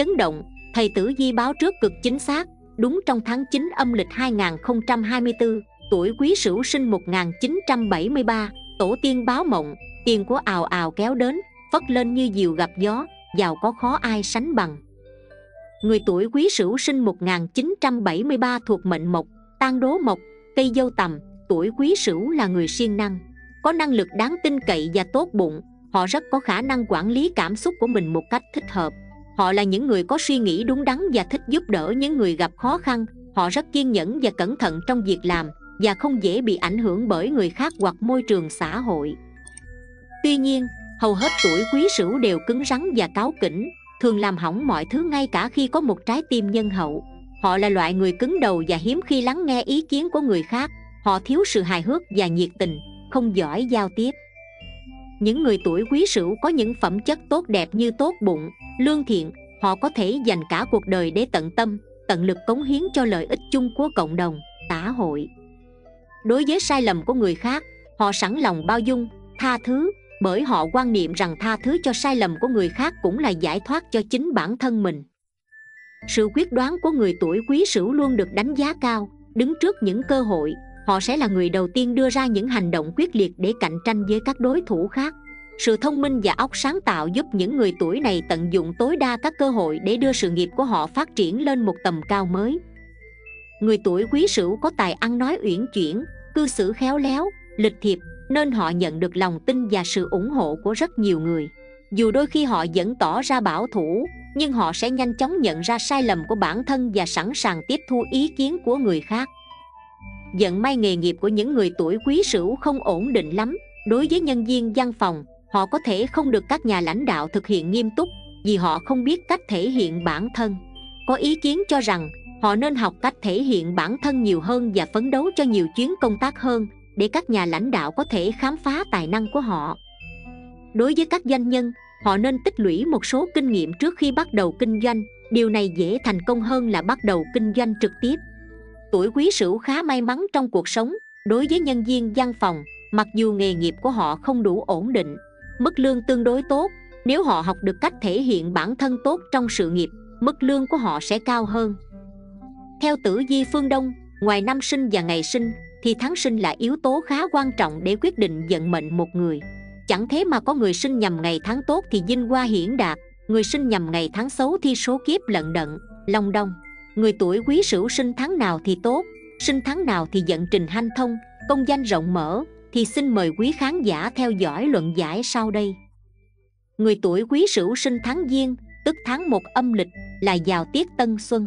chấn động, thầy tử di báo trước cực chính xác, đúng trong tháng 9 âm lịch 2024 tuổi quý sửu sinh 1973 tổ tiên báo mộng, tiền của ào ào kéo đến, phất lên như diều gặp gió, giàu có khó ai sánh bằng. Người tuổi quý sửu sinh 1973 thuộc mệnh mộc tan đố mộc, cây dâu tầm tuổi quý sửu là người siêng năng, có năng lực đáng tin cậy và tốt bụng, họ rất có khả năng quản lý cảm xúc của mình một cách thích hợp họ là những người có suy nghĩ đúng đắn và thích giúp đỡ những người gặp khó khăn. Họ rất kiên nhẫn và cẩn thận trong việc làm và không dễ bị ảnh hưởng bởi người khác hoặc môi trường xã hội. Tuy nhiên, hầu hết tuổi quý sửu đều cứng rắn và cáu kỉnh, thường làm hỏng mọi thứ ngay cả khi có một trái tim nhân hậu. Họ là loại người cứng đầu và hiếm khi lắng nghe ý kiến của người khác. Họ thiếu sự hài hước và nhiệt tình, không giỏi giao tiếp những người tuổi quý sửu có những phẩm chất tốt đẹp như tốt bụng, lương thiện, họ có thể dành cả cuộc đời để tận tâm, tận lực cống hiến cho lợi ích chung của cộng đồng, xã hội. Đối với sai lầm của người khác, họ sẵn lòng bao dung, tha thứ, bởi họ quan niệm rằng tha thứ cho sai lầm của người khác cũng là giải thoát cho chính bản thân mình. Sự quyết đoán của người tuổi quý sửu luôn được đánh giá cao, đứng trước những cơ hội họ sẽ là người đầu tiên đưa ra những hành động quyết liệt để cạnh tranh với các đối thủ khác. Sự thông minh và óc sáng tạo giúp những người tuổi này tận dụng tối đa các cơ hội để đưa sự nghiệp của họ phát triển lên một tầm cao mới. Người tuổi quý sửu có tài ăn nói uyển chuyển, cư xử khéo léo, lịch thiệp, nên họ nhận được lòng tin và sự ủng hộ của rất nhiều người. Dù đôi khi họ vẫn tỏ ra bảo thủ, nhưng họ sẽ nhanh chóng nhận ra sai lầm của bản thân và sẵn sàng tiếp thu ý kiến của người khác. Vận may nghề nghiệp của những người tuổi quý sửu không ổn định lắm. Đối với nhân viên văn phòng, Họ có thể không được các nhà lãnh đạo thực hiện nghiêm túc Vì họ không biết cách thể hiện bản thân. Có ý kiến cho rằng, Họ nên học cách thể hiện bản thân nhiều hơn Và phấn đấu cho nhiều chuyến công tác hơn Để các nhà lãnh đạo có thể khám phá tài năng của họ. Đối với các doanh nhân, Họ nên tích lũy một số kinh nghiệm trước khi bắt đầu kinh doanh. Điều này dễ thành công hơn là bắt đầu kinh doanh trực tiếp tuổi quý sửu khá may mắn trong cuộc sống, đối với nhân viên văn phòng, mặc dù nghề nghiệp của họ không đủ ổn định, mức lương tương đối tốt, nếu họ học được cách thể hiện bản thân tốt trong sự nghiệp, mức lương của họ sẽ cao hơn. Theo tử di phương đông, ngoài năm sinh và ngày sinh, thì tháng sinh là yếu tố khá quan trọng để quyết định vận mệnh một người. Chẳng thế mà có người sinh nhằm ngày tháng tốt thì vinh hoa hiển đạt, người sinh nhằm ngày tháng xấu thì số kiếp lận đận, long đong người tuổi quý sửu sinh tháng nào thì tốt, sinh tháng nào thì vận trình hanh thông, công danh rộng mở, thì xin mời quý khán giả theo dõi luận giải sau đây. Người tuổi quý sửu sinh tháng giêng, tức tháng một âm lịch, là vào tiết tân xuân.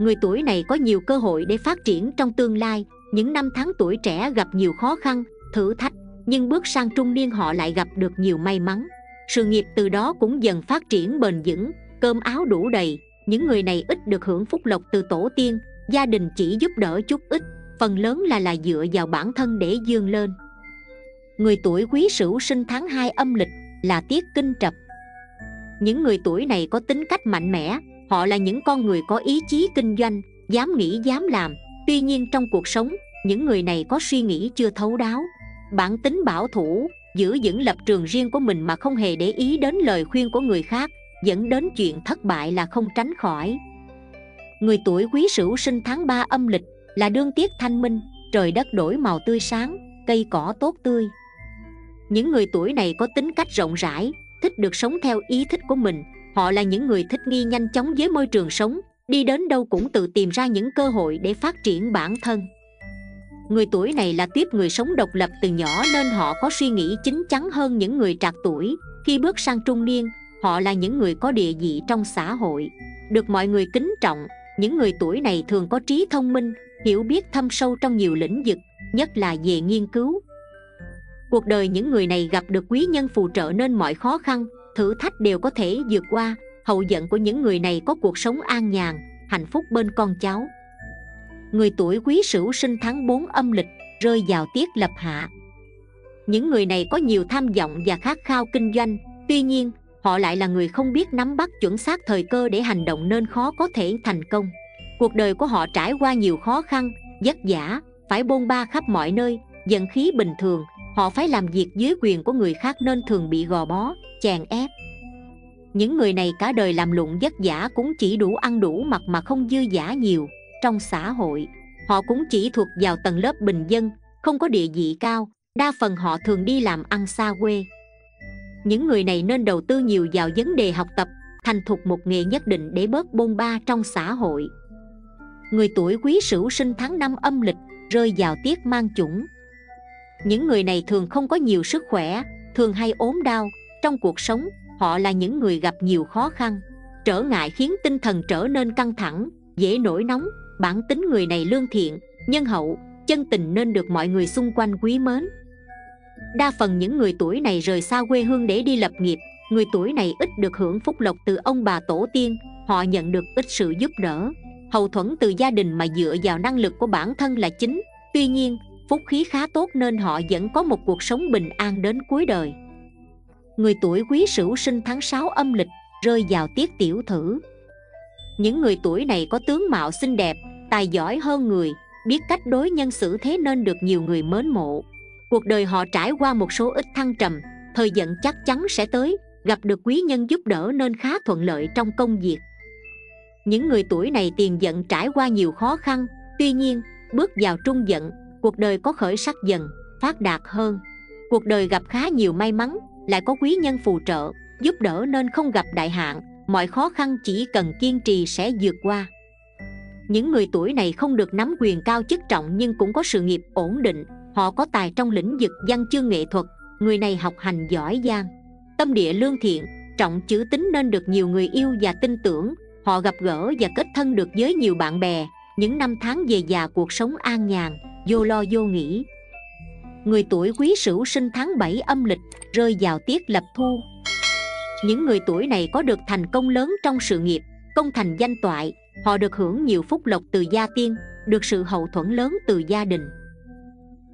Người tuổi này có nhiều cơ hội để phát triển trong tương lai, những năm tháng tuổi trẻ gặp nhiều khó khăn, thử thách, nhưng bước sang trung niên họ lại gặp được nhiều may mắn. Sự nghiệp từ đó cũng dần phát triển bền vững, cơm áo đủ đầy những người này ít được hưởng phúc lộc từ tổ tiên, gia đình chỉ giúp đỡ chút ít, phần lớn là là dựa vào bản thân để dương lên. Người tuổi quý sửu sinh tháng 2 âm lịch là tiết kinh trập. Những người tuổi này có tính cách mạnh mẽ, họ là những con người có ý chí kinh doanh, dám nghĩ dám làm. Tuy nhiên trong cuộc sống, những người này có suy nghĩ chưa thấu đáo. Bản tính bảo thủ, giữ vững lập trường riêng của mình mà không hề để ý đến lời khuyên của người khác dẫn đến chuyện thất bại là không tránh khỏi. Người tuổi quý sửu sinh tháng 3 âm lịch là đương tiết thanh minh, trời đất đổi màu tươi sáng, cây cỏ tốt tươi. Những người tuổi này có tính cách rộng rãi, thích được sống theo ý thích của mình. Họ là những người thích nghi nhanh chóng với môi trường sống, đi đến đâu cũng tự tìm ra những cơ hội để phát triển bản thân. Người tuổi này là tiếp người sống độc lập từ nhỏ nên họ có suy nghĩ chín chắn hơn những người trạc tuổi. Khi bước sang trung niên họ là những người có địa vị trong xã hội, được mọi người kính trọng. Những người tuổi này thường có trí thông minh, hiểu biết thâm sâu trong nhiều lĩnh vực, nhất là về nghiên cứu. Cuộc đời những người này gặp được quý nhân phù trợ nên mọi khó khăn, thử thách đều có thể vượt qua. Hậu vận của những người này có cuộc sống an nhàn, hạnh phúc bên con cháu. Người tuổi quý sửu sinh tháng 4 âm lịch, rơi vào tiết lập hạ. Những người này có nhiều tham vọng và khát khao kinh doanh. Tuy nhiên họ lại là người không biết nắm bắt chuẩn xác thời cơ để hành động nên khó có thể thành công. Cuộc đời của họ trải qua nhiều khó khăn, vất vả, phải bôn ba khắp mọi nơi giận khí bình thường. Họ phải làm việc dưới quyền của người khác nên thường bị gò bó, chèn ép. Những người này cả đời làm lụng vất vả cũng chỉ đủ ăn đủ mặc mà không dư giả nhiều. Trong xã hội, họ cũng chỉ thuộc vào tầng lớp bình dân, không có địa vị cao. Đa phần họ thường đi làm ăn xa quê những người này nên đầu tư nhiều vào vấn đề học tập, thành thục một nghề nhất định để bớt bôn ba trong xã hội. Người tuổi quý sửu sinh tháng năm âm lịch, rơi vào tiết mang chủng. Những người này thường không có nhiều sức khỏe, thường hay ốm đau. Trong cuộc sống, họ là những người gặp nhiều khó khăn. Trở ngại khiến tinh thần trở nên căng thẳng, dễ nổi nóng. Bản tính người này lương thiện, nhân hậu, chân tình nên được mọi người xung quanh quý mến đa phần những người tuổi này rời xa quê hương để đi lập nghiệp. Người tuổi này ít được hưởng phúc lộc từ ông bà tổ tiên, họ nhận được ít sự giúp đỡ. Hậu thuẫn từ gia đình mà dựa vào năng lực của bản thân là chính. Tuy nhiên, phúc khí khá tốt nên họ vẫn có một cuộc sống bình an đến cuối đời. Người tuổi quý sửu sinh tháng 6 âm lịch, rơi vào tiết tiểu thử. Những người tuổi này có tướng mạo xinh đẹp, tài giỏi hơn người, biết cách đối nhân xử thế nên được nhiều người mến mộ cuộc đời họ trải qua một số ít thăng trầm, thời vận chắc chắn sẽ tới, gặp được quý nhân giúp đỡ nên khá thuận lợi trong công việc. Những người tuổi này tiền vận trải qua nhiều khó khăn, tuy nhiên, bước vào trung vận cuộc đời có khởi sắc dần, phát đạt hơn. Cuộc đời gặp khá nhiều may mắn, lại có quý nhân phù trợ, giúp đỡ nên không gặp đại hạn, mọi khó khăn chỉ cần kiên trì sẽ vượt qua. Những người tuổi này không được nắm quyền cao chức trọng nhưng cũng có sự nghiệp ổn định họ có tài trong lĩnh vực văn chương nghệ thuật, người này học hành giỏi giang, tâm địa lương thiện, trọng chữ tính nên được nhiều người yêu và tin tưởng. Họ gặp gỡ và kết thân được với nhiều bạn bè. Những năm tháng về già cuộc sống an nhàn, vô lo vô nghĩ. Người tuổi quý sửu sinh tháng 7 âm lịch, rơi vào tiết lập thu. Những người tuổi này có được thành công lớn trong sự nghiệp, công thành danh toại. Họ được hưởng nhiều phúc lộc từ gia tiên, được sự hậu thuẫn lớn từ gia đình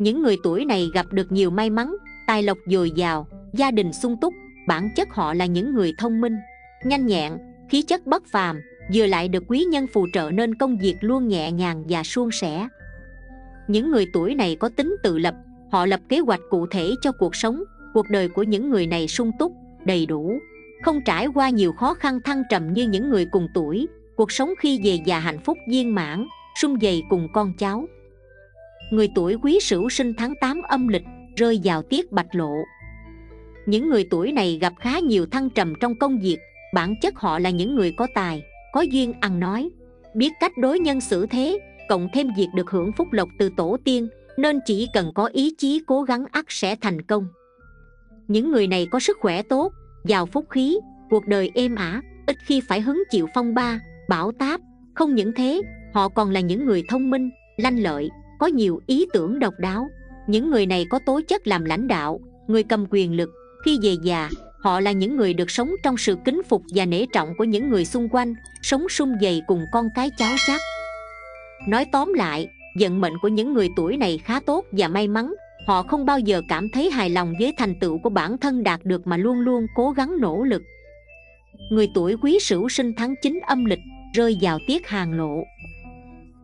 những người tuổi này gặp được nhiều may mắn, tài lộc dồi dào, gia đình sung túc, bản chất họ là những người thông minh, nhanh nhẹn, khí chất bất phàm, vừa lại được quý nhân phù trợ nên công việc luôn nhẹ nhàng và suôn sẻ. Những người tuổi này có tính tự lập, họ lập kế hoạch cụ thể cho cuộc sống, cuộc đời của những người này sung túc, đầy đủ, không trải qua nhiều khó khăn thăng trầm như những người cùng tuổi, cuộc sống khi về già hạnh phúc viên mãn sung dày cùng con cháu người tuổi quý sửu sinh tháng 8 âm lịch, rơi vào tiết bạch lộ. Những người tuổi này gặp khá nhiều thăng trầm trong công việc, bản chất họ là những người có tài, có duyên ăn nói. Biết cách đối nhân xử thế, cộng thêm việc được hưởng phúc lộc từ tổ tiên, nên chỉ cần có ý chí cố gắng ắt sẽ thành công. Những người này có sức khỏe tốt, giàu phúc khí, cuộc đời êm ả, ít khi phải hứng chịu phong ba, bão táp, không những thế, họ còn là những người thông minh, lanh lợi có nhiều ý tưởng độc đáo. Những người này có tố chất làm lãnh đạo, người cầm quyền lực, khi về già, họ là những người được sống trong sự kính phục và nể trọng của những người xung quanh, sống sung dày cùng con cái cháu chắc nói tóm lại, vận mệnh của những người tuổi này khá tốt và may mắn. Họ không bao giờ cảm thấy hài lòng với thành tựu của bản thân đạt được mà luôn luôn cố gắng nỗ lực. Người tuổi quý sửu sinh tháng 9 âm lịch, rơi vào tiết hàng lộ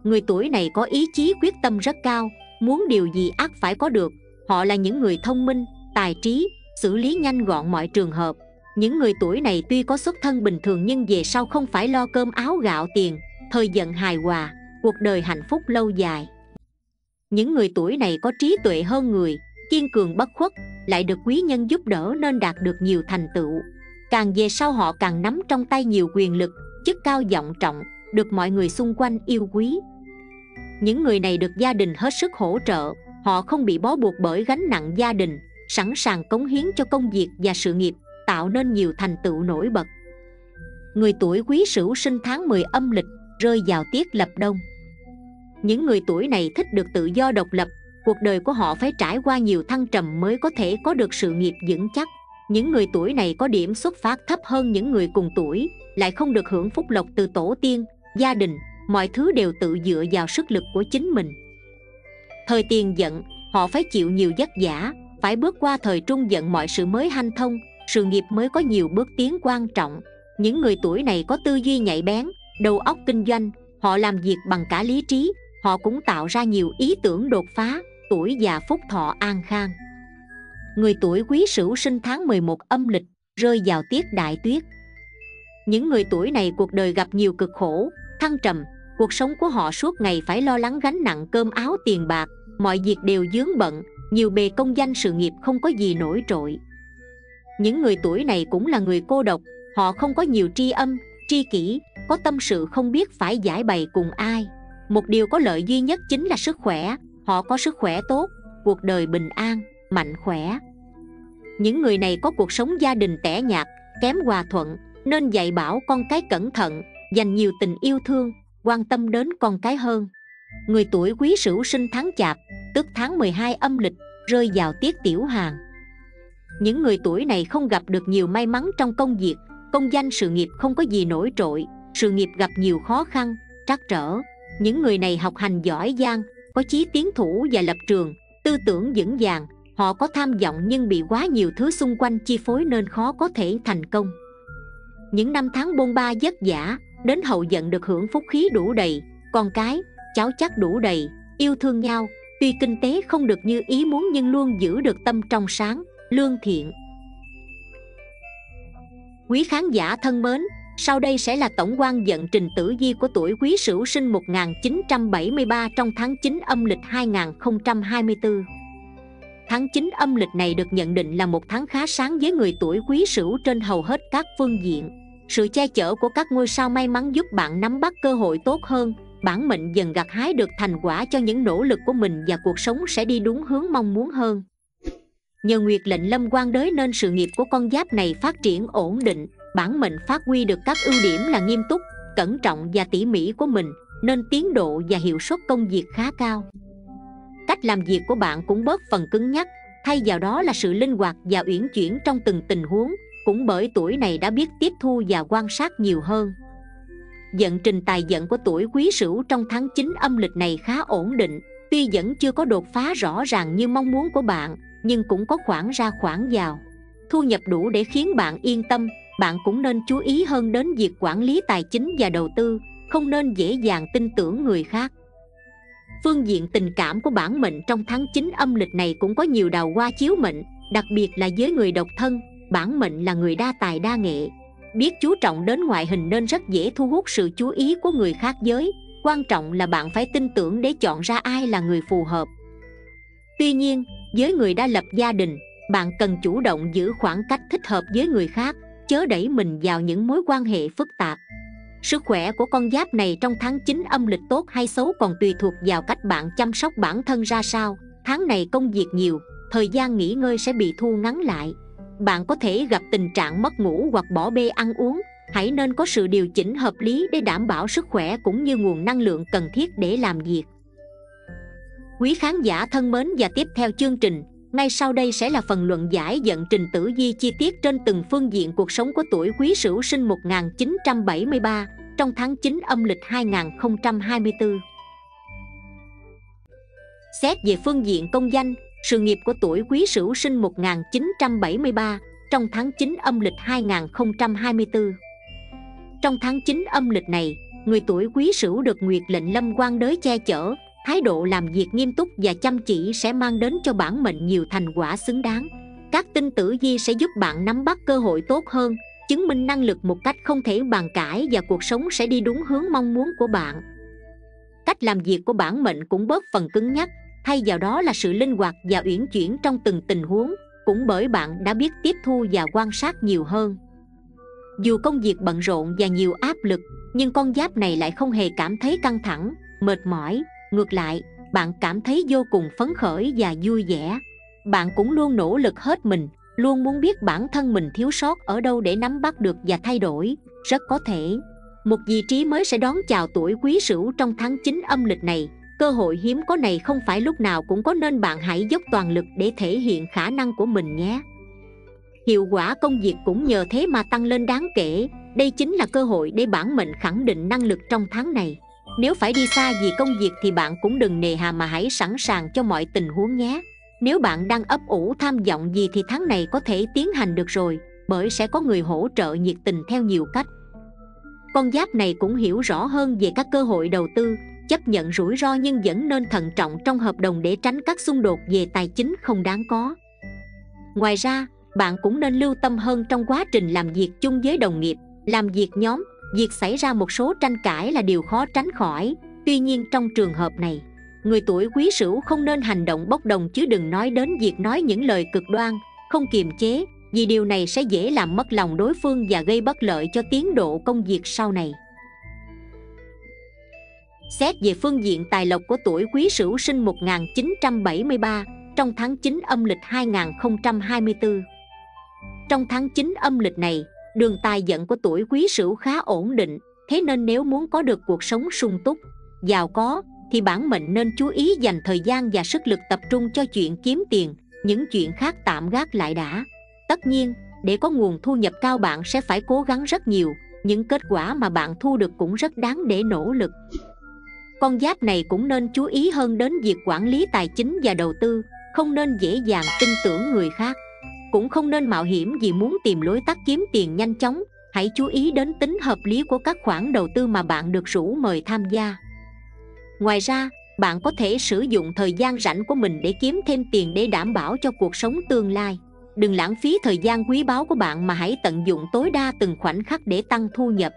người tuổi này có ý chí quyết tâm rất cao, muốn điều gì ác phải có được. Họ là những người thông minh, tài trí, xử lý nhanh gọn mọi trường hợp. Những người tuổi này tuy có xuất thân bình thường nhưng về sau không phải lo cơm áo gạo tiền, thời giận hài hòa, cuộc đời hạnh phúc lâu dài. Những người tuổi này có trí tuệ hơn người, kiên cường bất khuất, lại được quý nhân giúp đỡ nên đạt được nhiều thành tựu. Càng về sau họ càng nắm trong tay nhiều quyền lực, chức cao vọng trọng được mọi người xung quanh yêu quý. Những người này được gia đình hết sức hỗ trợ, họ không bị bó buộc bởi gánh nặng gia đình, sẵn sàng cống hiến cho công việc và sự nghiệp, tạo nên nhiều thành tựu nổi bật. Người tuổi quý sửu sinh tháng 10 âm lịch, rơi vào tiết lập đông. Những người tuổi này thích được tự do độc lập, cuộc đời của họ phải trải qua nhiều thăng trầm mới có thể có được sự nghiệp vững chắc. Những người tuổi này có điểm xuất phát thấp hơn những người cùng tuổi, lại không được hưởng phúc lộc từ tổ tiên gia đình, mọi thứ đều tự dựa vào sức lực của chính mình. Thời tiền giận, họ phải chịu nhiều vất vả, phải bước qua thời trung giận mọi sự mới hanh thông, sự nghiệp mới có nhiều bước tiến quan trọng. Những người tuổi này có tư duy nhạy bén, đầu óc kinh doanh, họ làm việc bằng cả lý trí, họ cũng tạo ra nhiều ý tưởng đột phá, tuổi già phúc thọ an khang. Người tuổi quý sửu sinh tháng 11 âm lịch, rơi vào tiết đại tuyết. Những người tuổi này cuộc đời gặp nhiều cực khổ thăng trầm, cuộc sống của họ suốt ngày phải lo lắng gánh nặng cơm áo tiền bạc, mọi việc đều dướng bận, nhiều bề công danh sự nghiệp không có gì nổi trội. Những người tuổi này cũng là người cô độc, họ không có nhiều tri âm, tri kỷ, có tâm sự không biết phải giải bày cùng ai. Một điều có lợi duy nhất chính là sức khỏe, họ có sức khỏe tốt, cuộc đời bình an, mạnh khỏe. Những người này có cuộc sống gia đình tẻ nhạt, kém hòa thuận, nên dạy bảo con cái cẩn thận dành nhiều tình yêu thương, quan tâm đến con cái hơn. Người tuổi quý sửu sinh tháng chạp, tức tháng 12 âm lịch, rơi vào tiết tiểu hàng. Những người tuổi này không gặp được nhiều may mắn trong công việc, công danh sự nghiệp không có gì nổi trội, sự nghiệp gặp nhiều khó khăn, trắc trở. Những người này học hành giỏi giang, có chí tiến thủ và lập trường, tư tưởng vững vàng, họ có tham vọng nhưng bị quá nhiều thứ xung quanh chi phối nên khó có thể thành công. Những năm tháng bôn ba vất vả đến hậu giận được hưởng phúc khí đủ đầy con cái, cháu chắc đủ đầy, yêu thương nhau tuy kinh tế không được như ý muốn nhưng luôn giữ được tâm trong sáng, lương thiện quý khán giả thân mến, sau đây sẽ là tổng quan vận trình tử vi của tuổi Quý Sửu sinh 1973 trong tháng 9 âm lịch 2024. Tháng 9 âm lịch này được nhận định là một tháng khá sáng với người tuổi Quý Sửu trên hầu hết các phương diện. Sự che chở của các ngôi sao may mắn giúp bạn nắm bắt cơ hội tốt hơn, bản mệnh dần gặt hái được thành quả cho những nỗ lực của mình và cuộc sống sẽ đi đúng hướng mong muốn hơn. Nhờ nguyệt lệnh lâm quan đới nên sự nghiệp của con giáp này phát triển ổn định, bản mệnh phát huy được các ưu điểm là nghiêm túc cẩn trọng và tỉ mỉ của mình nên tiến độ và hiệu suất công việc khá cao. Cách làm việc của bạn cũng bớt phần cứng nhắc thay vào đó là sự linh hoạt và uyển chuyển trong từng tình huống cũng bởi tuổi này đã biết tiếp thu và quan sát nhiều hơn. Dận trình tài vận của tuổi quý sửu trong tháng 9 âm lịch này khá ổn định, Tuy vẫn chưa có đột phá rõ ràng như mong muốn của bạn, Nhưng cũng có khoản ra khoản vào. Thu nhập đủ để khiến bạn yên tâm, bạn cũng nên chú ý hơn đến việc quản lý tài chính và đầu tư, không nên dễ dàng tin tưởng người khác. Phương diện tình cảm của bản mệnh trong tháng 9 âm lịch này cũng có nhiều đào hoa chiếu mệnh, đặc biệt là với người độc thân bản mệnh là người đa tài đa nghệ. Biết chú trọng đến ngoại hình nên rất dễ thu hút sự chú ý của người khác giới. Quan trọng là bạn phải tin tưởng để chọn ra ai là người phù hợp. Tuy nhiên với người đã lập gia đình bạn cần chủ động giữ khoảng cách thích hợp với người khác chớ đẩy mình vào những mối quan hệ phức tạp. Sức khỏe của con giáp này trong tháng 9 âm lịch tốt hay xấu còn tùy thuộc vào cách bạn chăm sóc bản thân ra sao. Tháng này công việc nhiều, thời gian nghỉ ngơi sẽ bị thu ngắn lại. Bạn có thể gặp tình trạng mất ngủ hoặc bỏ bê ăn uống Hãy nên có sự điều chỉnh hợp lý để đảm bảo sức khỏe cũng như nguồn năng lượng cần thiết để làm việc Quý khán giả thân mến và tiếp theo chương trình ngay sau đây sẽ là phần luận giải dẫn trình tử vi chi tiết trên từng phương diện cuộc sống của tuổi Quý Sửu sinh 1973 trong tháng 9 âm lịch 2024. Xét về phương diện công danh, sự nghiệp của tuổi Quý Sửu sinh 1973 trong tháng 9 âm lịch 2024. Trong tháng 9 âm lịch này, người tuổi Quý Sửu được Nguyệt lệnh Lâm Quan đới che chở, thái độ làm việc nghiêm túc và chăm chỉ sẽ mang đến cho bản mệnh nhiều thành quả xứng đáng. Các tinh tử di sẽ giúp bạn nắm bắt cơ hội tốt hơn chứng minh năng lực một cách không thể bàn cãi và cuộc sống sẽ đi đúng hướng mong muốn của bạn. Cách làm việc của bản mệnh cũng bớt phần cứng nhắc thay vào đó là sự linh hoạt và uyển chuyển trong từng tình huống, cũng bởi bạn đã biết tiếp thu và quan sát nhiều hơn. Dù công việc bận rộn và nhiều áp lực, nhưng con giáp này lại không hề cảm thấy căng thẳng, mệt mỏi. Ngược lại, bạn cảm thấy vô cùng phấn khởi và vui vẻ. Bạn cũng luôn nỗ lực hết mình, luôn muốn biết bản thân mình thiếu sót ở đâu để nắm bắt được và thay đổi. Rất có thể, một vị trí mới sẽ đón chào tuổi quý sửu trong tháng 9 âm lịch này cơ hội hiếm có này không phải lúc nào cũng có nên bạn hãy dốc toàn lực để thể hiện khả năng của mình nhé. Hiệu quả công việc cũng nhờ thế mà tăng lên đáng kể. Đây chính là cơ hội để bản mệnh khẳng định năng lực trong tháng này. Nếu phải đi xa vì công việc thì bạn cũng đừng nề hà mà hãy sẵn sàng cho mọi tình huống nhé. Nếu bạn đang ấp ủ tham vọng gì thì tháng này có thể tiến hành được rồi, bởi sẽ có người hỗ trợ nhiệt tình theo nhiều cách. Con giáp này cũng hiểu rõ hơn về các cơ hội đầu tư chấp nhận rủi ro nhưng vẫn nên thận trọng trong hợp đồng để tránh các xung đột về tài chính không đáng có. Ngoài ra, bạn cũng nên lưu tâm hơn trong quá trình làm việc chung với đồng nghiệp, làm việc nhóm. Việc xảy ra một số tranh cãi là điều khó tránh khỏi. Tuy nhiên trong trường hợp này, người tuổi quý sửu không nên hành động bốc đồng chứ đừng nói đến việc nói những lời cực đoan, không kiềm chế, vì điều này sẽ dễ làm mất lòng đối phương và gây bất lợi cho tiến độ công việc sau này. Xét về phương diện tài lộc của tuổi Quý Sửu sinh 1973 trong tháng 9 âm lịch 2024. Trong tháng 9 âm lịch này, đường tài vận của tuổi Quý Sửu khá ổn định, thế nên nếu muốn có được cuộc sống sung túc, giàu có thì bản mệnh nên chú ý dành thời gian và sức lực tập trung cho chuyện kiếm tiền, những chuyện khác tạm gác lại đã. Tất nhiên, để có nguồn thu nhập cao bạn sẽ phải cố gắng rất nhiều, những kết quả mà bạn thu được cũng rất đáng để nỗ lực con giáp này cũng nên chú ý hơn đến việc quản lý tài chính và đầu tư, không nên dễ dàng tin tưởng người khác. Cũng không nên mạo hiểm vì muốn tìm lối tắt kiếm tiền nhanh chóng. Hãy chú ý đến tính hợp lý của các khoản đầu tư mà bạn được rủ mời tham gia. Ngoài ra, bạn có thể sử dụng thời gian rảnh của mình để kiếm thêm tiền để đảm bảo cho cuộc sống tương lai. Đừng lãng phí thời gian quý báu của bạn mà hãy tận dụng tối đa từng khoảnh khắc để tăng thu nhập.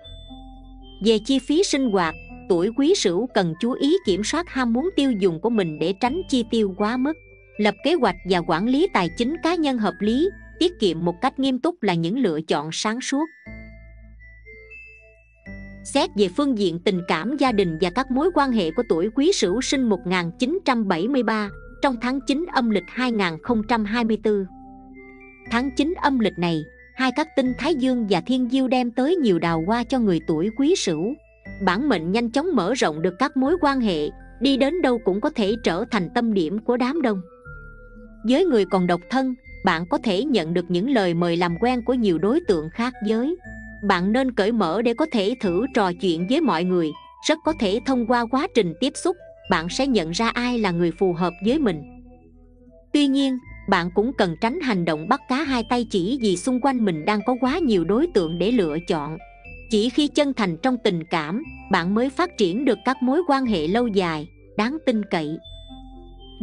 Về chi phí sinh hoạt tuổi quý sửu cần chú ý kiểm soát ham muốn tiêu dùng của mình để tránh chi tiêu quá mức. Lập kế hoạch và quản lý tài chính cá nhân hợp lý tiết kiệm một cách nghiêm túc là những lựa chọn sáng suốt. Xét về phương diện tình cảm gia đình và các mối quan hệ của tuổi Quý Sửu sinh 1973 trong tháng 9 âm lịch 2024. Tháng 9 âm lịch này, hai các tinh Thái Dương và Thiên Diêu đem tới nhiều đào hoa cho người tuổi Quý Sửu bản mệnh nhanh chóng mở rộng được các mối quan hệ, đi đến đâu cũng có thể trở thành tâm điểm của đám đông. Với người còn độc thân, bạn có thể nhận được những lời mời làm quen của nhiều đối tượng khác giới. Bạn nên cởi mở để có thể thử trò chuyện với mọi người, rất có thể thông qua quá trình tiếp xúc, bạn sẽ nhận ra ai là người phù hợp với mình. Tuy nhiên, bạn cũng cần tránh hành động bắt cá hai tay chỉ vì xung quanh mình đang có quá nhiều đối tượng để lựa chọn chỉ khi chân thành trong tình cảm, bạn mới phát triển được các mối quan hệ lâu dài, đáng tin cậy.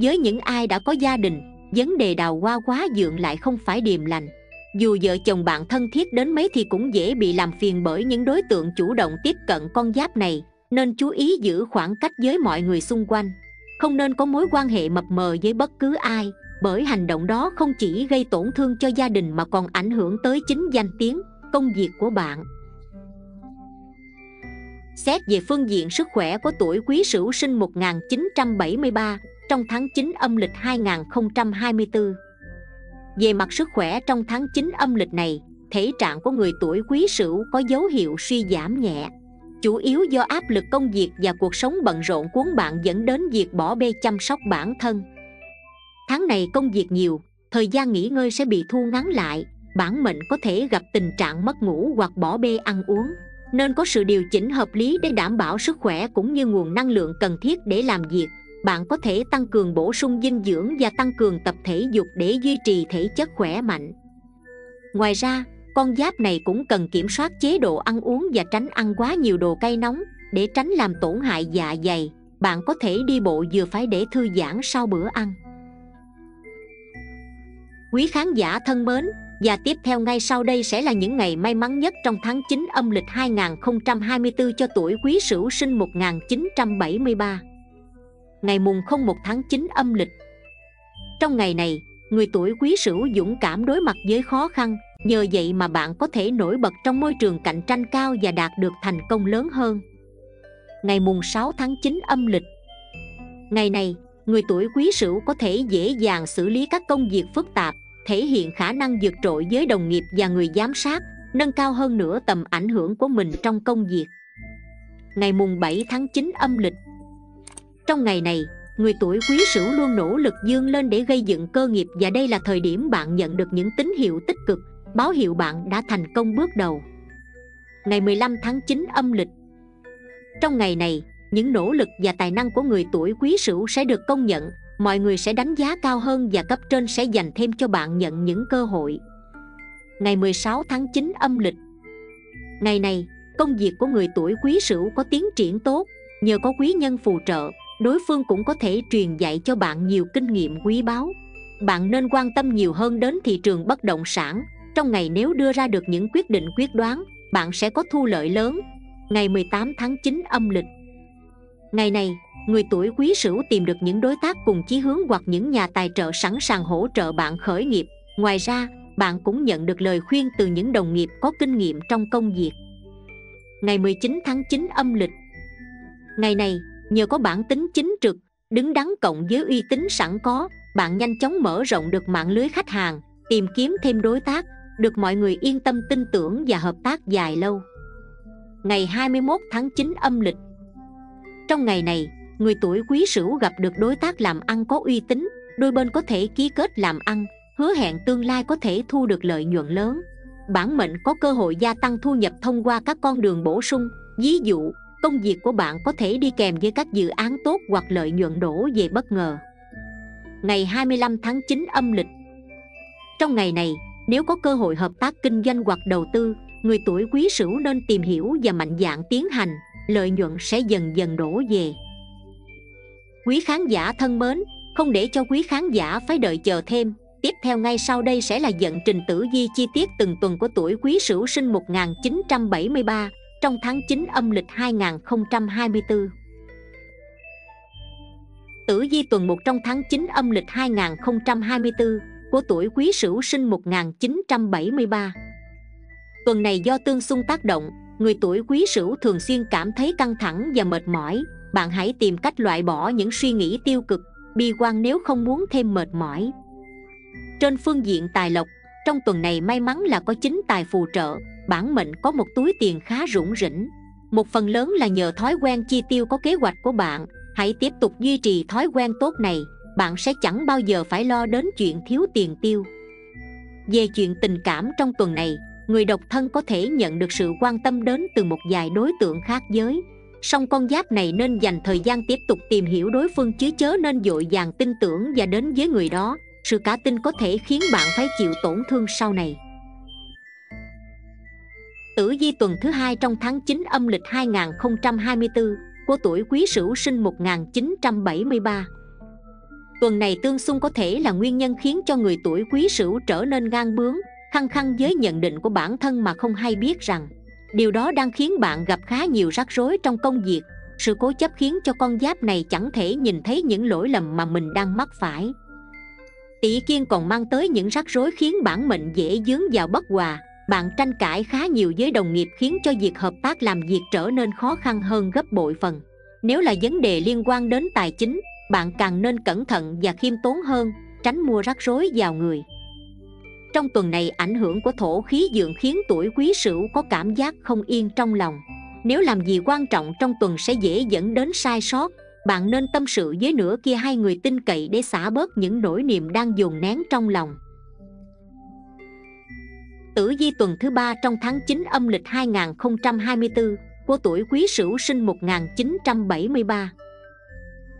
Với những ai đã có gia đình, vấn đề đào hoa quá dượng lại không phải điềm lành. Dù vợ chồng bạn thân thiết đến mấy thì cũng dễ bị làm phiền bởi những đối tượng chủ động tiếp cận con giáp này, nên chú ý giữ khoảng cách với mọi người xung quanh. Không nên có mối quan hệ mập mờ với bất cứ ai, bởi hành động đó không chỉ gây tổn thương cho gia đình mà còn ảnh hưởng tới chính danh tiếng, công việc của bạn. Xét về phương diện sức khỏe của tuổi Quý Sửu sinh 1973 trong tháng 9 âm lịch 2024. Về mặt sức khỏe trong tháng 9 âm lịch này, thể trạng của người tuổi Quý Sửu có dấu hiệu suy giảm nhẹ, chủ yếu do áp lực công việc và cuộc sống bận rộn cuốn bạn dẫn đến việc bỏ bê chăm sóc bản thân. Tháng này công việc nhiều, thời gian nghỉ ngơi sẽ bị thu ngắn lại, bản mệnh có thể gặp tình trạng mất ngủ hoặc bỏ bê ăn uống nên có sự điều chỉnh hợp lý để đảm bảo sức khỏe cũng như nguồn năng lượng cần thiết để làm việc. Bạn có thể tăng cường bổ sung dinh dưỡng và tăng cường tập thể dục để duy trì thể chất khỏe mạnh. Ngoài ra, con giáp này cũng cần kiểm soát chế độ ăn uống và tránh ăn quá nhiều đồ cay nóng, để tránh làm tổn hại dạ dày. Bạn có thể đi bộ vừa phải để thư giãn sau bữa ăn. Quý khán giả thân mến và tiếp theo ngay sau đây sẽ là những ngày may mắn nhất trong tháng 9 âm lịch 2024 cho tuổi Quý Sửu sinh 1973. Ngày mùng 01 tháng 9 âm lịch. Trong ngày này, người tuổi Quý Sửu dũng cảm đối mặt với khó khăn, nhờ vậy mà bạn có thể nổi bật trong môi trường cạnh tranh cao và đạt được thành công lớn hơn. Ngày mùng 6 tháng 9 âm lịch. Ngày này, người tuổi Quý Sửu có thể dễ dàng xử lý các công việc phức tạp, thể hiện khả năng vượt trội với đồng nghiệp và người giám sát, nâng cao hơn nữa tầm ảnh hưởng của mình trong công việc. Ngày mùng 7 tháng 9 âm lịch. Trong ngày này, người tuổi quý sửu luôn nỗ lực dương lên để gây dựng cơ nghiệp và đây là thời điểm bạn nhận được những tín hiệu tích cực, báo hiệu bạn đã thành công bước đầu. Ngày 15 tháng 9 âm lịch. Trong ngày này, những nỗ lực và tài năng của người tuổi quý sửu sẽ được công nhận mọi người sẽ đánh giá cao hơn và cấp trên sẽ dành thêm cho bạn nhận những cơ hội. Ngày 16 tháng 9 âm lịch. Ngày này, công việc của người tuổi quý sửu có tiến triển tốt, nhờ có quý nhân phù trợ, đối phương cũng có thể truyền dạy cho bạn nhiều kinh nghiệm quý báu. Bạn nên quan tâm nhiều hơn đến thị trường bất động sản. Trong ngày nếu đưa ra được những quyết định quyết đoán, bạn sẽ có thu lợi lớn. Ngày 18 tháng 9 âm lịch. Ngày này người tuổi quý sửu tìm được những đối tác cùng chí hướng hoặc những nhà tài trợ sẵn sàng hỗ trợ bạn khởi nghiệp. Ngoài ra, bạn cũng nhận được lời khuyên từ những đồng nghiệp có kinh nghiệm trong công việc. Ngày 19 tháng 9 âm lịch. Ngày này, nhờ có bản tính chính trực, đứng đắn cộng với uy tín sẵn có, bạn nhanh chóng mở rộng được mạng lưới khách hàng, tìm kiếm thêm đối tác, được mọi người yên tâm tin tưởng và hợp tác dài lâu. Ngày 21 tháng 9 âm lịch. Trong ngày này người tuổi quý sửu gặp được đối tác làm ăn có uy tín, đôi bên có thể ký kết làm ăn, hứa hẹn tương lai có thể thu được lợi nhuận lớn. Bản mệnh có cơ hội gia tăng thu nhập thông qua các con đường bổ sung, ví dụ, công việc của bạn có thể đi kèm với các dự án tốt hoặc lợi nhuận đổ về bất ngờ. Ngày 25 tháng 9 âm lịch. Trong ngày này, nếu có cơ hội hợp tác kinh doanh hoặc đầu tư, người tuổi quý sửu nên tìm hiểu và mạnh dạn tiến hành, lợi nhuận sẽ dần dần đổ về quý khán giả thân mến không để cho quý khán giả phải đợi chờ thêm Tiếp theo ngay sau đây sẽ là dẫn trình tử vi chi tiết từng tuần của tuổi Quý Sửu sinh 1973 trong tháng 9 âm lịch 2024. Tử vi tuần 1 trong tháng 9 âm lịch 2024 của tuổi Quý Sửu sinh 1973. Tuần này do tương xung tác động, người tuổi Quý Sửu thường xuyên cảm thấy căng thẳng và mệt mỏi. Bạn hãy tìm cách loại bỏ những suy nghĩ tiêu cực, bi quan nếu không muốn thêm mệt mỏi. Trên phương diện tài lộc, trong tuần này may mắn là có chính tài phù trợ, bản mệnh có một túi tiền khá rủng rỉnh. Một phần lớn là nhờ thói quen chi tiêu có kế hoạch của bạn, hãy tiếp tục duy trì thói quen tốt này, bạn sẽ chẳng bao giờ phải lo đến chuyện thiếu tiền tiêu. Về chuyện tình cảm trong tuần này, người độc thân có thể nhận được sự quan tâm đến từ một vài đối tượng khác giới. Song con giáp này nên dành thời gian tiếp tục tìm hiểu đối phương chứ chớ nên dội dàng tin tưởng và đến với người đó sự cả tin có thể khiến bạn phải chịu tổn thương sau này Tử vi tuần thứ hai trong tháng 9 âm lịch 2024 của tuổi Quý Sửu sinh 1973. Tuần này tương xung có thể là nguyên nhân khiến cho người tuổi Quý Sửu trở nên ngang bướng, khăng khăng với nhận định của bản thân mà không hay biết rằng điều đó đang khiến bạn gặp khá nhiều rắc rối trong công việc. Sự cố chấp khiến cho con giáp này chẳng thể nhìn thấy những lỗi lầm mà mình đang mắc phải. Tỷ kiên còn mang tới những rắc rối khiến bản mệnh dễ dướng vào bất hòa. Bạn tranh cãi khá nhiều với đồng nghiệp khiến cho việc hợp tác làm việc trở nên khó khăn hơn gấp bội phần. Nếu là vấn đề liên quan đến tài chính, bạn càng nên cẩn thận và khiêm tốn hơn, tránh mua rắc rối vào người trong tuần này ảnh hưởng của thổ khí dượng khiến tuổi quý sửu có cảm giác không yên trong lòng. Nếu làm gì quan trọng trong tuần sẽ dễ dẫn đến sai sót bạn nên tâm sự với nửa kia hai người tin cậy để xả bớt những nỗi niềm đang dồn nén trong lòng. Tử vi tuần thứ ba trong tháng 9 âm lịch 2024 của tuổi Quý Sửu sinh 1973.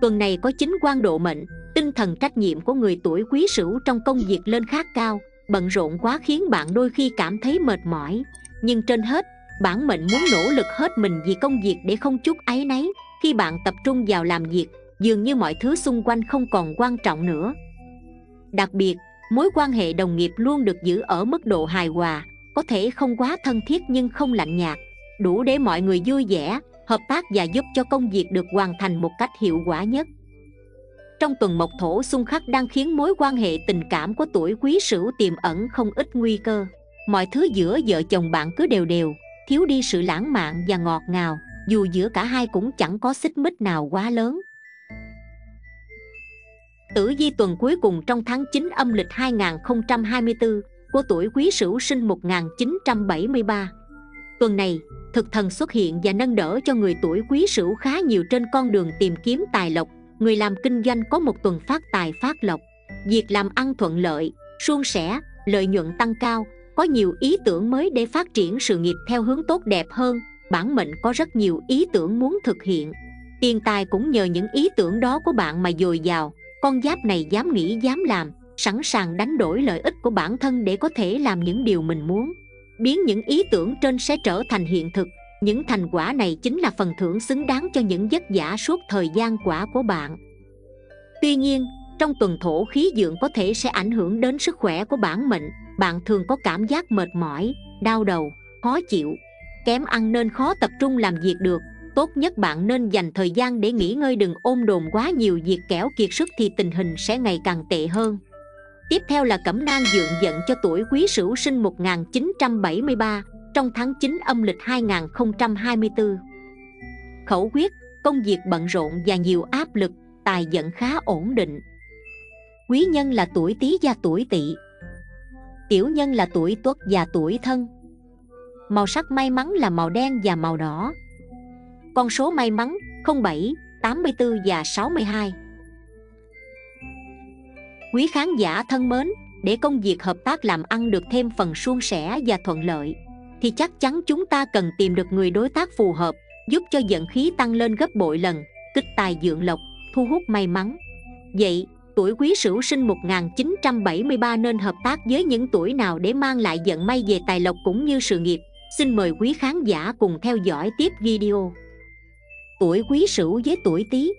Tuần này có chính quan độ mệnh, tinh thần trách nhiệm của người tuổi Quý Sửu trong công việc lên khá cao, bận rộn quá khiến bạn đôi khi cảm thấy mệt mỏi. Nhưng trên hết, bản mệnh muốn nỗ lực hết mình vì công việc để không chút áy náy, khi bạn tập trung vào làm việc dường như mọi thứ xung quanh không còn quan trọng nữa. Đặc biệt mối quan hệ đồng nghiệp luôn được giữ ở mức độ hài hòa có thể không quá thân thiết nhưng không lạnh nhạt đủ để mọi người vui vẻ hợp tác và giúp cho công việc được hoàn thành một cách hiệu quả nhất trong tuần mộc thổ xung khắc đang khiến mối quan hệ tình cảm của tuổi quý sửu tiềm ẩn không ít nguy cơ mọi thứ giữa vợ chồng bạn cứ đều đều thiếu đi sự lãng mạn và ngọt ngào dù giữa cả hai cũng chẳng có xích mích nào quá lớn Tử vi tuần cuối cùng trong tháng 9 âm lịch 2024 của tuổi Quý Sửu sinh 1973. Tuần này, thực thần xuất hiện và nâng đỡ cho người tuổi Quý Sửu khá nhiều trên con đường tìm kiếm tài lộc. Người làm kinh doanh có một tuần phát tài phát lộc. Việc làm ăn thuận lợi, suôn sẻ, lợi nhuận tăng cao, có nhiều ý tưởng mới để phát triển sự nghiệp theo hướng tốt đẹp hơn, bản mệnh có rất nhiều ý tưởng muốn thực hiện. Tiền tài cũng nhờ những ý tưởng đó của bạn mà dồi dào. Con giáp này dám nghĩ dám làm sẵn sàng đánh đổi lợi ích của bản thân để có thể làm những điều mình muốn. Biến những ý tưởng trên sẽ trở thành hiện thực những thành quả này chính là phần thưởng xứng đáng cho những vất vả suốt thời gian quả của bạn. Tuy nhiên, trong tuần thổ khí dưỡng có thể sẽ ảnh hưởng đến sức khỏe của bản mệnh, bạn thường có cảm giác mệt mỏi, đau đầu, khó chịu. Kém ăn nên khó tập trung làm việc được, tốt nhất bạn nên dành thời gian để nghỉ ngơi đừng ôm đồn quá nhiều việc kẻo kiệt sức thì tình hình sẽ ngày càng tệ hơn. Tiếp theo là cẩm nang dượng giận cho tuổi quý sửu sinh 1973 trong tháng 9 âm lịch 2024 Khẩu quyết, công việc bận rộn và nhiều áp lực, tài vận khá ổn định. Quý nhân là tuổi tý và tuổi tỵ. Tiểu nhân là tuổi tuất và tuổi thân. Màu sắc may mắn là màu đen và màu đỏ. Con số may mắn 07, 84 và 62 Quý khán giả thân mến, để công việc hợp tác làm ăn được thêm phần suôn sẻ và thuận lợi thì chắc chắn chúng ta cần tìm được người đối tác phù hợp, giúp cho dẫn khí tăng lên gấp bội lần, kích tài dưỡng lộc, thu hút may mắn. Vậy, tuổi quý sửu sinh 1973 nên hợp tác với những tuổi nào để mang lại vận may về tài lộc cũng như sự nghiệp? Xin mời quý khán giả cùng theo dõi tiếp video. Tuổi quý sửu với tuổi tý.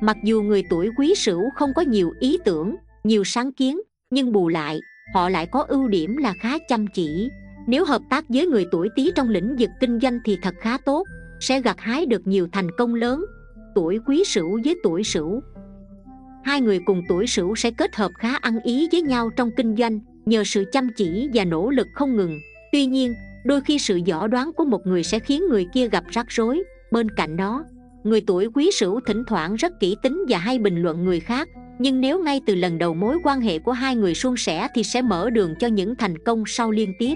Mặc dù người tuổi quý sửu không có nhiều ý tưởng, nhiều sáng kiến, nhưng bù lại, họ lại có ưu điểm là khá chăm chỉ nếu hợp tác với người tuổi tý trong lĩnh vực kinh doanh thì thật khá tốt, sẽ gặt hái được nhiều thành công lớn. Tuổi quý sửu với tuổi sửu. Hai người cùng tuổi sửu sẽ kết hợp khá ăn ý với nhau trong kinh doanh, nhờ sự chăm chỉ và nỗ lực không ngừng. Tuy nhiên, đôi khi sự giỏ đoán của một người sẽ khiến người kia gặp rắc rối. Bên cạnh đó, người tuổi quý sửu thỉnh thoảng rất kỹ tính và hay bình luận người khác, nhưng nếu ngay từ lần đầu mối quan hệ của hai người suôn sẻ thì sẽ mở đường cho những thành công sau liên tiếp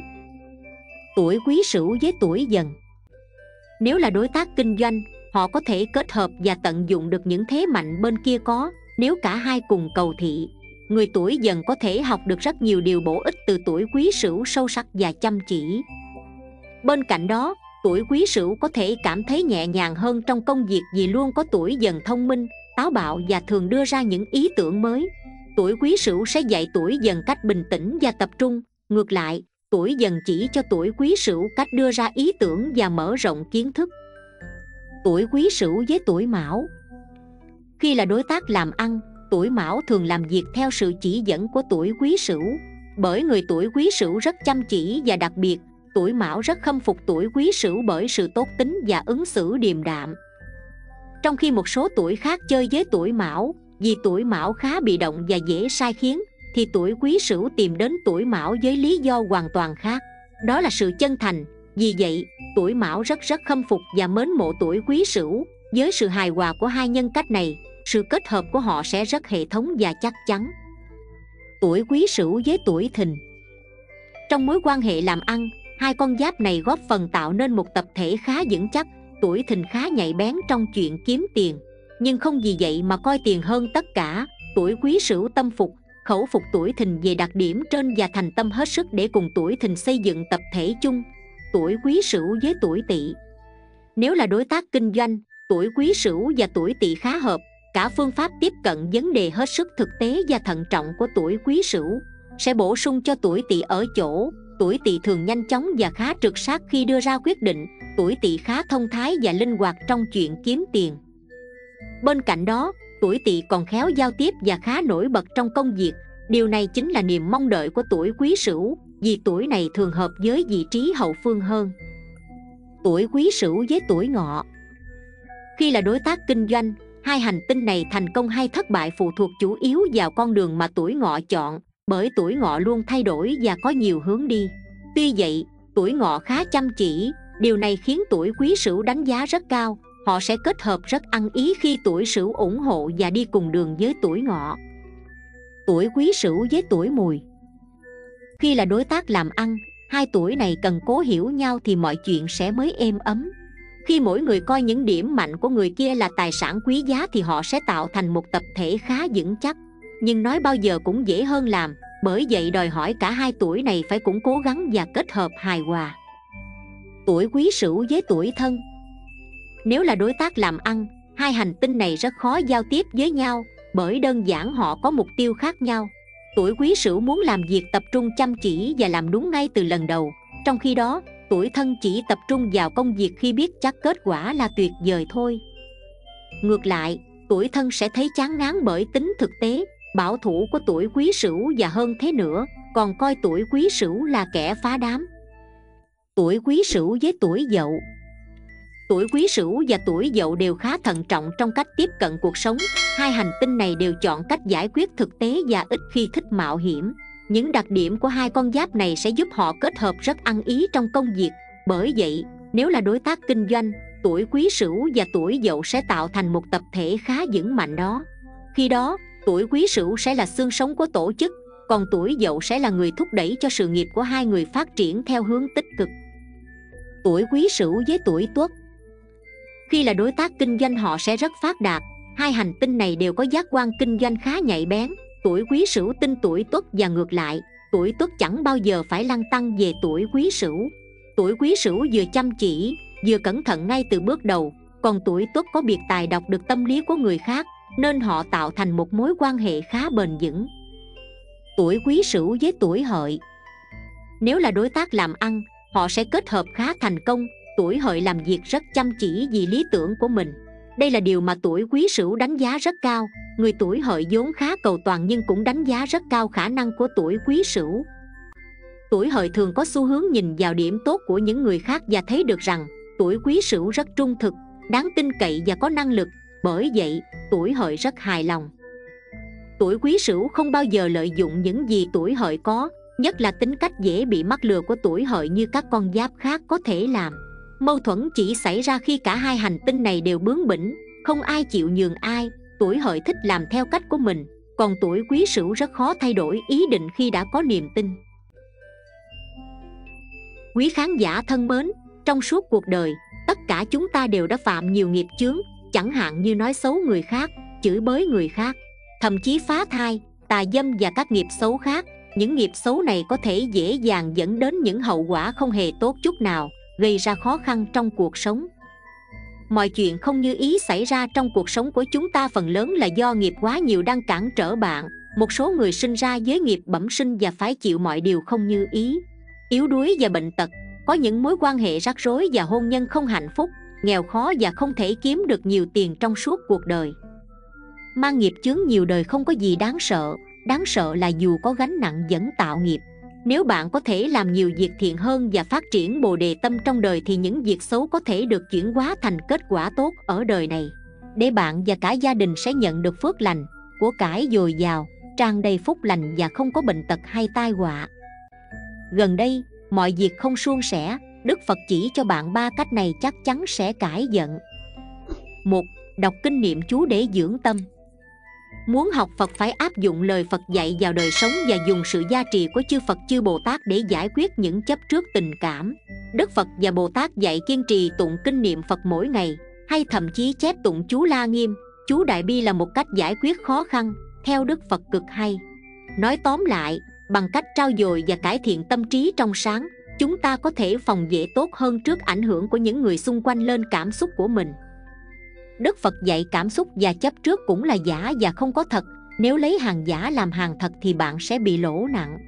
tuổi quý sửu với tuổi dần. Nếu là đối tác kinh doanh, họ có thể kết hợp và tận dụng được những thế mạnh bên kia có. Nếu cả hai cùng cầu thị, người tuổi dần có thể học được rất nhiều điều bổ ích từ tuổi quý sửu sâu sắc và chăm chỉ. Bên cạnh đó, tuổi quý sửu có thể cảm thấy nhẹ nhàng hơn trong công việc vì luôn có tuổi dần thông minh, táo bạo và thường đưa ra những ý tưởng mới. Tuổi quý sửu sẽ dạy tuổi dần cách bình tĩnh và tập trung. Ngược lại tuổi dần chỉ cho tuổi quý sửu cách đưa ra ý tưởng và mở rộng kiến thức. Tuổi quý sửu với tuổi mão. Khi là đối tác làm ăn, tuổi mão thường làm việc theo sự chỉ dẫn của tuổi quý sửu. Bởi người tuổi quý sửu rất chăm chỉ và đặc biệt, tuổi mão rất khâm phục tuổi quý sửu bởi sự tốt tính và ứng xử điềm đạm. Trong khi một số tuổi khác chơi với tuổi mão, vì tuổi mão khá bị động và dễ sai khiến thì tuổi quý sửu tìm đến tuổi mão với lý do hoàn toàn khác. Đó là sự chân thành, vì vậy, tuổi mão rất rất khâm phục và mến mộ tuổi quý sửu. Với sự hài hòa của hai nhân cách này, sự kết hợp của họ sẽ rất hệ thống và chắc chắn. Tuổi quý sửu với tuổi thìn. Trong mối quan hệ làm ăn, hai con giáp này góp phần tạo nên một tập thể khá vững chắc, tuổi thìn khá nhạy bén trong chuyện kiếm tiền. Nhưng không vì vậy mà coi tiền hơn tất cả, tuổi quý sửu tâm phục khẩu phục tuổi thìn về đặc điểm trên và thành tâm hết sức để cùng tuổi thìn xây dựng tập thể chung, tuổi quý sửu với tuổi tỵ. Nếu là đối tác kinh doanh, tuổi quý sửu và tuổi tỵ khá hợp, cả phương pháp tiếp cận vấn đề hết sức thực tế và thận trọng của tuổi quý sửu sẽ bổ sung cho tuổi tỵ ở chỗ, tuổi tỵ thường nhanh chóng và khá trực sát khi đưa ra quyết định, tuổi tỵ khá thông thái và linh hoạt trong chuyện kiếm tiền. Bên cạnh đó tuổi tỵ còn khéo giao tiếp và khá nổi bật trong công việc. Điều này chính là niềm mong đợi của tuổi quý sửu, vì tuổi này thường hợp với vị trí hậu phương hơn. Tuổi quý sửu với tuổi ngọ. Khi là đối tác kinh doanh, hai hành tinh này thành công hay thất bại phụ thuộc chủ yếu vào con đường mà tuổi ngọ chọn, bởi tuổi ngọ luôn thay đổi và có nhiều hướng đi. Tuy vậy, tuổi ngọ khá chăm chỉ, điều này khiến tuổi quý sửu đánh giá rất cao họ sẽ kết hợp rất ăn ý khi tuổi sửu ủng hộ và đi cùng đường với tuổi ngọ. Tuổi quý sửu với tuổi mùi. Khi là đối tác làm ăn, hai tuổi này cần cố hiểu nhau thì mọi chuyện sẽ mới êm ấm. Khi mỗi người coi những điểm mạnh của người kia là tài sản quý giá thì họ sẽ tạo thành một tập thể khá vững chắc. Nhưng nói bao giờ cũng dễ hơn làm, bởi vậy đòi hỏi cả hai tuổi này phải cũng cố gắng và kết hợp hài hòa. Tuổi quý sửu với tuổi thân nếu là đối tác làm ăn, hai hành tinh này rất khó giao tiếp với nhau, bởi đơn giản họ có mục tiêu khác nhau. Tuổi quý sửu muốn làm việc tập trung chăm chỉ và làm đúng ngay từ lần đầu. Trong khi đó, tuổi thân chỉ tập trung vào công việc khi biết chắc kết quả là tuyệt vời thôi. Ngược lại, tuổi thân sẽ thấy chán ngán bởi tính thực tế, bảo thủ của tuổi quý sửu và hơn thế nữa, còn coi tuổi quý sửu là kẻ phá đám. Tuổi quý sửu với tuổi dậu tuổi quý sửu và tuổi dậu đều khá thận trọng trong cách tiếp cận cuộc sống. Hai hành tinh này đều chọn cách giải quyết thực tế và ít khi thích mạo hiểm. Những đặc điểm của hai con giáp này sẽ giúp họ kết hợp rất ăn ý trong công việc. Bởi vậy, nếu là đối tác kinh doanh, tuổi quý sửu và tuổi dậu sẽ tạo thành một tập thể khá vững mạnh đó. Khi đó, tuổi quý sửu sẽ là xương sống của tổ chức, còn tuổi dậu sẽ là người thúc đẩy cho sự nghiệp của hai người phát triển theo hướng tích cực. Tuổi quý sửu với tuổi tuất khi là đối tác kinh doanh họ sẽ rất phát đạt. Hai hành tinh này đều có giác quan kinh doanh khá nhạy bén. Tuổi quý sửu tinh tuổi tuất và ngược lại. Tuổi tuất chẳng bao giờ phải lăn tăng về tuổi quý sửu. Tuổi quý sửu vừa chăm chỉ, vừa cẩn thận ngay từ bước đầu. Còn tuổi tuất có biệt tài đọc được tâm lý của người khác, nên họ tạo thành một mối quan hệ khá bền vững. Tuổi quý sửu với tuổi hợi. Nếu là đối tác làm ăn, họ sẽ kết hợp khá thành công tuổi hợi làm việc rất chăm chỉ vì lý tưởng của mình. Đây là điều mà tuổi quý sửu đánh giá rất cao. Người tuổi hợi vốn khá cầu toàn nhưng cũng đánh giá rất cao khả năng của tuổi quý sửu. Tuổi hợi thường có xu hướng nhìn vào điểm tốt của những người khác và thấy được rằng, tuổi quý sửu rất trung thực, đáng tin cậy và có năng lực. Bởi vậy, tuổi hợi rất hài lòng. Tuổi quý sửu không bao giờ lợi dụng những gì tuổi hợi có, nhất là tính cách dễ bị mắc lừa của tuổi hợi như các con giáp khác có thể làm mâu thuẫn chỉ xảy ra khi cả hai hành tinh này đều bướng bỉnh. Không ai chịu nhường ai, tuổi hợi thích làm theo cách của mình, còn tuổi quý sửu rất khó thay đổi ý định khi đã có niềm tin. Quý khán giả thân mến, trong suốt cuộc đời, tất cả chúng ta đều đã phạm nhiều nghiệp chướng, chẳng hạn như nói xấu người khác, chửi bới người khác, thậm chí phá thai, tà dâm và các nghiệp xấu khác. Những nghiệp xấu này có thể dễ dàng dẫn đến những hậu quả không hề tốt chút nào gây ra khó khăn trong cuộc sống. Mọi chuyện không như ý xảy ra trong cuộc sống của chúng ta phần lớn là do nghiệp quá nhiều đang cản trở bạn. Một số người sinh ra với nghiệp bẩm sinh và phải chịu mọi điều không như ý. Yếu đuối và bệnh tật, có những mối quan hệ rắc rối và hôn nhân không hạnh phúc, nghèo khó và không thể kiếm được nhiều tiền trong suốt cuộc đời. Mang nghiệp chướng nhiều đời không có gì đáng sợ đáng sợ là dù có gánh nặng vẫn tạo nghiệp nếu bạn có thể làm nhiều việc thiện hơn và phát triển bồ đề tâm trong đời thì những việc xấu có thể được chuyển hóa thành kết quả tốt ở đời này. Để bạn và cả gia đình sẽ nhận được phước lành của cải dồi dào tràn đầy phúc lành và không có bệnh tật hay tai họa. Gần đây, mọi việc không suôn sẻ, đức phật chỉ cho bạn ba cách này chắc chắn sẽ cải giận. Một, đọc kinh niệm chú để dưỡng tâm muốn học phật phải áp dụng lời phật dạy vào đời sống và dùng sự gia trì của chư phật, chư bồ tát để giải quyết những chấp trước tình cảm. Đức phật và bồ tát dạy kiên trì tụng kinh niệm phật mỗi ngày, hay thậm chí chép tụng chú la nghiêm. Chú đại bi là một cách giải quyết khó khăn, theo đức phật cực hay. Nói tóm lại, bằng cách trao dồi và cải thiện tâm trí trong sáng, chúng ta có thể phòng vệ tốt hơn trước ảnh hưởng của những người xung quanh lên cảm xúc của mình đức phật dạy cảm xúc và chấp trước cũng là giả và không có thật. Nếu lấy hàng giả làm hàng thật thì bạn sẽ bị lỗ nặng.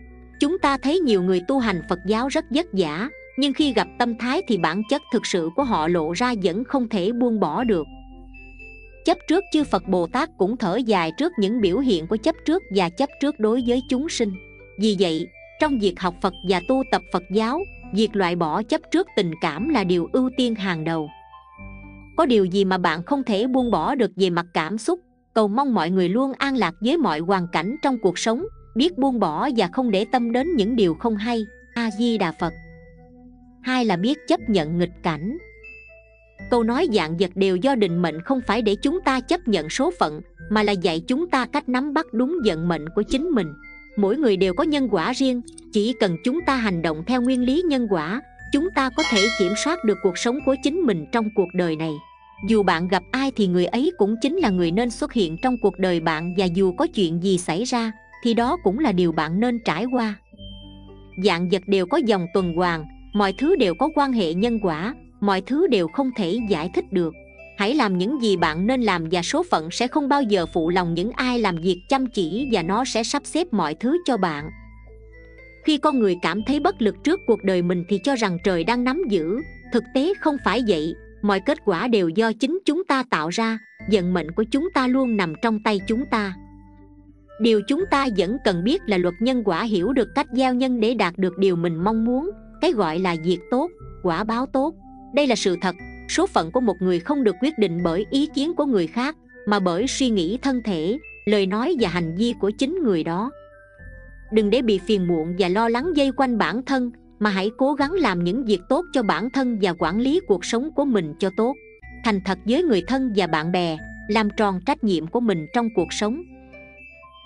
Chúng ta thấy nhiều người tu hành phật giáo rất vất vả, nhưng khi gặp tâm thái thì bản chất thực sự của họ lộ ra vẫn không thể buông bỏ được. Chấp trước chư phật bồ tát cũng thở dài trước những biểu hiện của chấp trước và chấp trước đối với chúng sinh. Vì vậy, trong việc học phật và tu tập phật giáo, việc loại bỏ chấp trước tình cảm là điều ưu tiên hàng đầu có điều gì mà bạn không thể buông bỏ được về mặt cảm xúc? Cầu mong mọi người luôn an lạc với mọi hoàn cảnh trong cuộc sống, biết buông bỏ và không để tâm đến những điều không hay. A di đà phật. Hai là biết chấp nhận nghịch cảnh. Câu nói dạng vật đều do định mệnh không phải để chúng ta chấp nhận số phận, mà là dạy chúng ta cách nắm bắt đúng vận mệnh của chính mình. Mỗi người đều có nhân quả riêng, chỉ cần chúng ta hành động theo nguyên lý nhân quả, chúng ta có thể kiểm soát được cuộc sống của chính mình trong cuộc đời này dù bạn gặp ai thì người ấy cũng chính là người nên xuất hiện trong cuộc đời bạn và dù có chuyện gì xảy ra, thì đó cũng là điều bạn nên trải qua. Dạng vật đều có dòng tuần hoàn, mọi thứ đều có quan hệ nhân quả, mọi thứ đều không thể giải thích được. Hãy làm những gì bạn nên làm và số phận sẽ không bao giờ phụ lòng những ai làm việc chăm chỉ và nó sẽ sắp xếp mọi thứ cho bạn. Khi con người cảm thấy bất lực trước cuộc đời mình thì cho rằng trời đang nắm giữ, thực tế không phải vậy mọi kết quả đều do chính chúng ta tạo ra, vận mệnh của chúng ta luôn nằm trong tay chúng ta. Điều chúng ta vẫn cần biết là luật nhân quả hiểu được cách giao nhân để đạt được điều mình mong muốn, cái gọi là diệt tốt, quả báo tốt. Đây là sự thật. Số phận của một người không được quyết định bởi ý kiến của người khác, mà bởi suy nghĩ thân thể, lời nói và hành vi của chính người đó. Đừng để bị phiền muộn và lo lắng dây quanh bản thân mà hãy cố gắng làm những việc tốt cho bản thân và quản lý cuộc sống của mình cho tốt. Thành thật với người thân và bạn bè, làm tròn trách nhiệm của mình trong cuộc sống.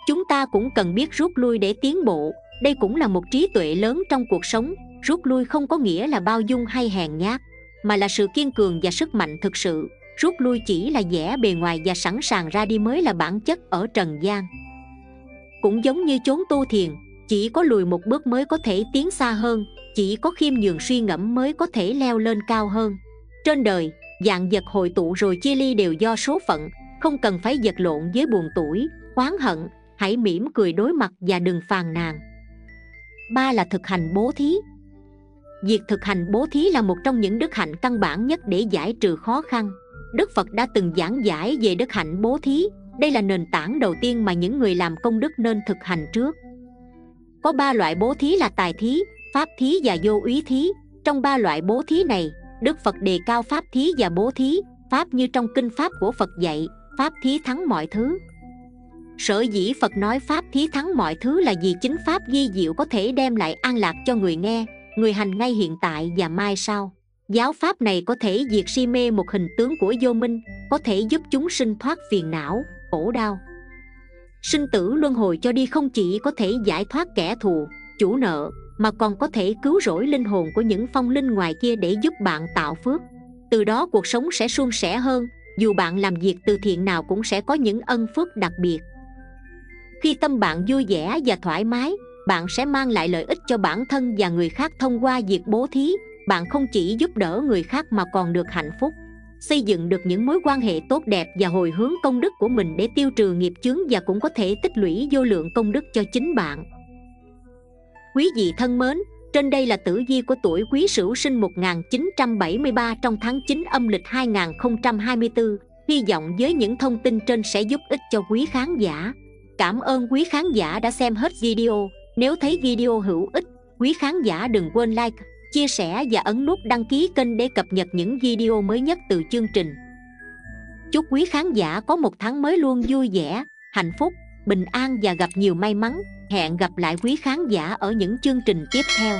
Chúng ta cũng cần biết rút lui để tiến bộ. Đây cũng là một trí tuệ lớn trong cuộc sống. Rút lui không có nghĩa là bao dung hay hèn nhát, mà là sự kiên cường và sức mạnh thực sự. Rút lui chỉ là vẻ bề ngoài và sẵn sàng ra đi mới là bản chất ở trần gian. Cũng giống như chốn tu thiền, chỉ có lùi một bước mới có thể tiến xa hơn chỉ có khiêm nhường suy ngẫm mới có thể leo lên cao hơn. Trên đời, dạng vật hội tụ rồi chia ly đều do số phận, không cần phải vật lộn với buồn tuổi oán hận, hãy mỉm cười đối mặt và đừng phàn nàn. Ba là thực hành bố thí. Việc thực hành bố thí là một trong những đức hạnh căn bản nhất để giải trừ khó khăn. Đức phật đã từng giảng giải về đức hạnh bố thí. Đây là nền tảng đầu tiên mà những người làm công đức nên thực hành trước. Có ba loại bố thí là tài thí pháp thí và vô úy thí. Trong ba loại bố thí này, đức phật đề cao pháp thí và bố thí, pháp như trong kinh pháp của phật dạy, pháp thí thắng mọi thứ. Sở dĩ phật nói pháp thí thắng mọi thứ là vì chính pháp di diệu có thể đem lại an lạc cho người nghe, người hành ngay hiện tại và mai sau. Giáo pháp này có thể diệt si mê một hình tướng của vô minh, có thể giúp chúng sinh thoát phiền não, khổ đau. Sinh tử luân hồi cho đi không chỉ có thể giải thoát kẻ thù, chủ nợ mà còn có thể cứu rỗi linh hồn của những phong linh ngoài kia để giúp bạn tạo phước. Từ đó cuộc sống sẽ suôn sẻ hơn, dù bạn làm việc từ thiện nào cũng sẽ có những ân phước đặc biệt. Khi tâm bạn vui vẻ và thoải mái, bạn sẽ mang lại lợi ích cho bản thân và người khác thông qua việc bố thí. Bạn không chỉ giúp đỡ người khác mà còn được hạnh phúc. Xây dựng được những mối quan hệ tốt đẹp và hồi hướng công đức của mình để tiêu trừ nghiệp chướng và cũng có thể tích lũy vô lượng công đức cho chính bạn. Quý vị thân mến, trên đây là tử vi của tuổi Quý Sửu sinh 1973 trong tháng 9 âm lịch 2024. Hy vọng với những thông tin trên sẽ giúp ích cho quý khán giả. Cảm ơn quý khán giả đã xem hết video. Nếu thấy video hữu ích, quý khán giả đừng quên like, chia sẻ và ấn nút đăng ký kênh để cập nhật những video mới nhất từ chương trình. Chúc quý khán giả có một tháng mới luôn vui vẻ, hạnh phúc, bình an và gặp nhiều may mắn. Hẹn gặp lại quý khán giả ở những chương trình tiếp theo.